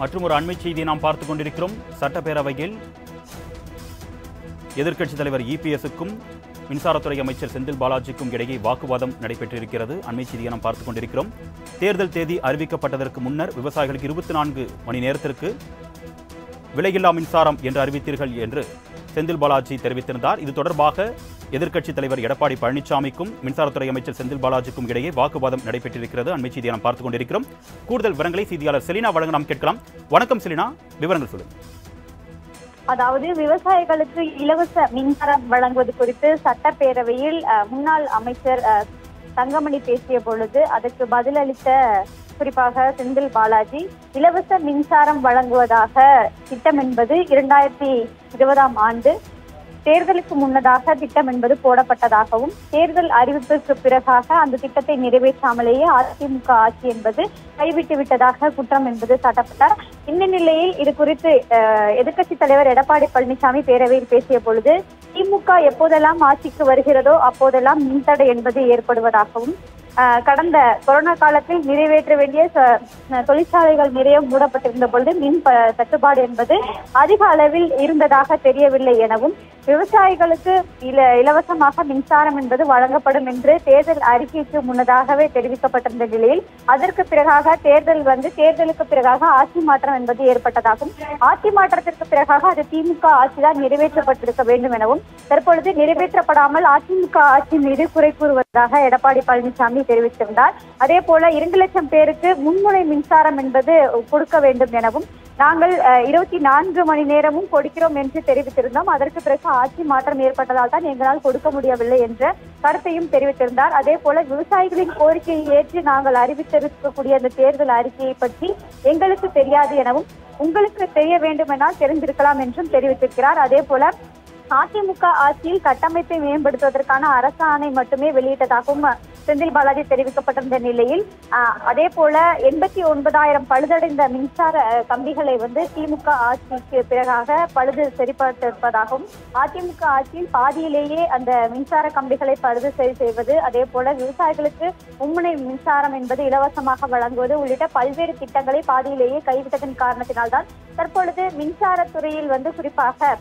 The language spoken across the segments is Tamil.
மற்றும் ஒரு அண்மை செய்தியை நாம் பார்த்துக் கொண்டிருக்கிறோம். சட்டப்பேரவையில் எதிர்க்கட்சித் தலைவர் இபிஎஸ்க்கும் மின்சாரத்துறை அமைச்சர் செந்தில் பாலாஜிக்கும் இடையே வாக்குவாதம் நடைபெற்றிருக்கிறது. அண்மை செய்தியை நாம் பார்த்துக் கொண்டிருக்கிறோம். தேர்தல் தேதி அறிவிக்கப்பட்டதற்கு முன்னர் விவசாயிகளுக்கு இருபத்தி நான்கு மணி நேரத்திற்கு விலையில்லா மின்சாரம் என்று அறிவித்தீர்கள் என்று செந்தில் பாலாஜி தெரிவித்திருந்தார். இது தொடர்பாக எதிர்க்கட்சித் தலைவர் எடப்பாடி பழனிசாமிக்கும் மின்சாரத்துறை அமைச்சர் செந்தில் பாலாஜிக்கும் இடையே வாக்குவாதம் நடைபெற்றிருக்கிறது. அண்மை செய்தியை நாம் பார்த்துக் கொண்டிருக்கிறோம். கூடுதல் விவரங்களை செய்தியாளர் செலினா வழங்க நாம் கேட்கலாம். வணக்கம் செலினா. விவரங்கள் சொல்லுங்கள் அதாவது விவசாயிகளுக்கு இலவச மின்சாரம் வழங்குவது குறித்து சட்டப்பேரவையில் அஹ், முன்னாள் அமைச்சர் அஹ், தங்கமணி பேசிய பொழுது அதற்கு பதிலளித்த குறிப்பாக செந்தில் பாலாஜி இலவச மின்சாரம் வழங்குவதாக திட்டம் என்பது இரண்டாயிரத்தி இருபதாம் ஆண்டு தேர்தலுக்கு முன்னதாக திட்டம் என்பது போடப்பட்டதாகவும் தேர்தல் அறிவிப்பிற்கு பிறகாக அந்த திட்டத்தை நிறைவேற்றாமலேயே அதிமுக ஆட்சி என்பது கைவிட்டு விட்டதாக குற்றம் என்பது சாட்டப்பட்டார். இந்த நிலையில் இது குறித்து எதிர்க்கட்சி தலைவர் எடப்பாடி பழனிசாமி பேரவையில் பேசிய பொழுது திமுக எப்போதெல்லாம் ஆட்சிக்கு வருகிறதோ அப்போதெல்லாம் மின்தடை என்பது ஏற்படுவதாகவும் கடந்த கொரோனா காலத்தில் நிறைவேற்ற வேண்டிய தொழிற்சாலைகள் நிறைய மூடப்பட்டிருந்த பொழுது மின் தட்டுப்பாடு என்பது அதிக அளவில் இருந்ததாக தெரியவில்லை எனவும் விவசாயிகளுக்கு இல இலவசமாக மின்சாரம் என்பது வழங்கப்படும் என்று தேர்தல் அறிக்கைக்கு முன்னதாகவே தெரிவிக்கப்பட்டிருந்த நிலையில் அதற்கு பிறகாக தேர்தல் வந்து தேர்தலுக்கு பிறகாக ஆட்சி மாற்றம் என்பது ஏற்பட்டதாகும் ஆட்சி மாற்றத்திற்கு பிறகாக அது திமுக ஆட்சிதான் நிறைவேற்றப்பட்டிருக்க வேண்டும் எனவும் தற்பொழுது நிறைவேற்றப்படாமல் அதிமுக ஆட்சி மீது குறை கூறுவது கூறுவதாக எடப்பாடி பழனிசாமி தெரிவித்திருந்தார். அதே போல இரண்டு லட்சம் பேருக்கு முன்முனை மின்சாரம் என்பது கொடுக்க வேண்டும் எனவும் நாங்கள் இருபத்தி நான்கு மணி நேரமும் கொடுக்கிறோம் என்று தெரிவித்திருந்தோம். அதற்கு பிறகு ஆட்சி மாற்றம் ஏற்பட்டதால் தான் எங்களால் கொடுக்க முடியவில்லை என்ற கருத்தையும் தெரிவித்திருந்தார். அதே போல விவசாயிகளின் கோரிக்கையை ஏற்று நாங்கள் அறிவித்திருக்கக்கூடிய அந்த தேர்தல் அறிக்கையை பற்றி எங்களுக்கு தெரியாது எனவும் உங்களுக்கு தெரிய வேண்டுமென்றால் தெரிந்திருக்கலாம் என்றும் தெரிவித்திருக்கிறார். அதே போல அதிமுக ஆட்சியில் கட்டமைப்பை மேம்படுத்துவதற்கான அரசாணை மட்டுமே வெளியிட்டதாகவும் செந்தில் பாலாஜி தெரிவிக்கப்பட்டிருந்த நிலையில் அதே போல எண்பத்தி ஒன்பதாயிரம் பழுதடைந்த மின்சார கம்பிகளை வந்து திமுக ஆட்சிக்கு பிறகாக பழுது சரிபார்த்திருப்பதாகவும் அதிமுக ஆட்சியில் பாதியிலேயே அந்த மின்சார கம்பிகளை பழுது சரி செய்வது அதே போல விவசாயிகளுக்கு மும்முனை மின்சாரம் என்பது இலவசமாக வழங்குவது உள்ளிட்ட பல்வேறு திட்டங்களை பாதியிலேயே கைவிட்டதன் காரணத்தினால்தான் தற்பொழுது மின்சாரத்துறையில் வந்து குறிப்பாக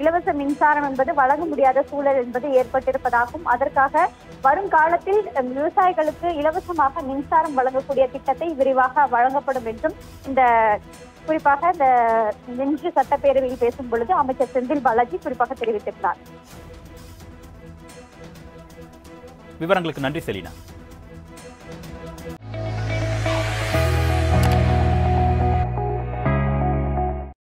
இலவச மின்சாரம் என்பது வழங்க முடியாத சூழல் என்பது ஏற்பட்டிருப்பதாகவும் அதற்காக வரும் காலத்தில் விவசாயிகளுக்கு இலவசமாக மின்சாரம் வழங்கக்கூடிய திட்டத்தை விரிவாக வழங்கப்படும் என்றும் இந்த குறிப்பாக இந்த இன்று சட்டப்பேரவையில் பேசும் பொழுது அமைச்சர் செந்தில் பாலாஜி குறிப்பாக தெரிவித்திருந்தார் விவரங்களுக்கு நன்றி செலினா.